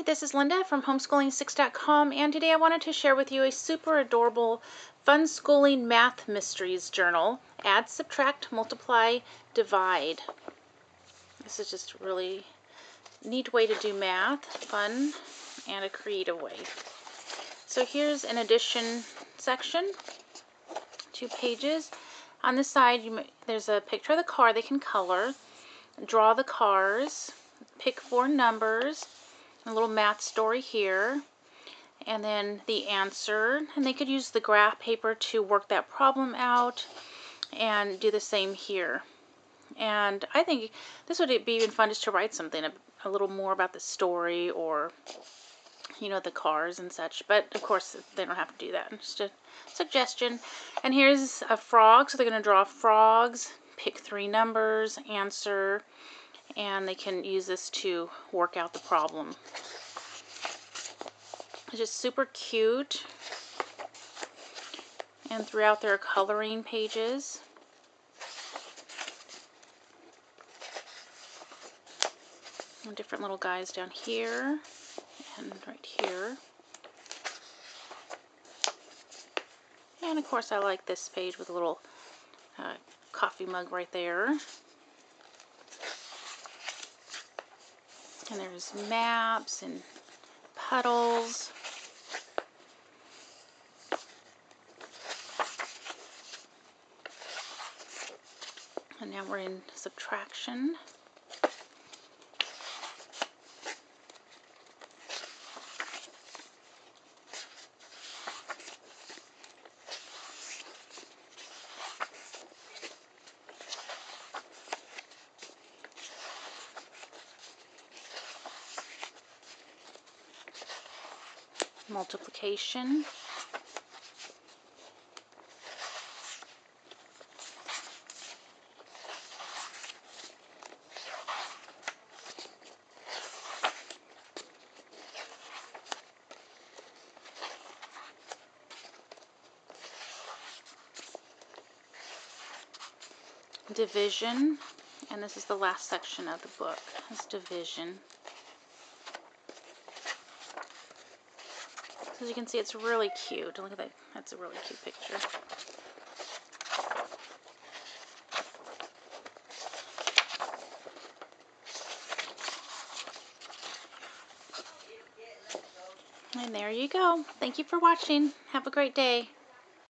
Hi, this is Linda from homeschoolingsix.com and today I wanted to share with you a super adorable fun schooling math mysteries journal. Add, subtract, multiply, divide. This is just a really neat way to do math, fun, and a creative way. So here's an addition section, two pages. On the side, you, there's a picture of the car they can color. Draw the cars, pick four numbers, a little math story here and then the answer and they could use the graph paper to work that problem out and do the same here. And I think this would be even fun just to write something a, a little more about the story or you know the cars and such but of course they don't have to do that. Just a suggestion. And here's a frog so they're going to draw frogs pick three numbers answer and they can use this to work out the problem. It's just super cute. And throughout their coloring pages. And different little guys down here and right here. And of course I like this page with a little uh, coffee mug right there. And there's maps and puddles. And now we're in subtraction. Multiplication. Division, and this is the last section of the book, is division. As you can see, it's really cute. Look at that. That's a really cute picture. And there you go. Thank you for watching. Have a great day.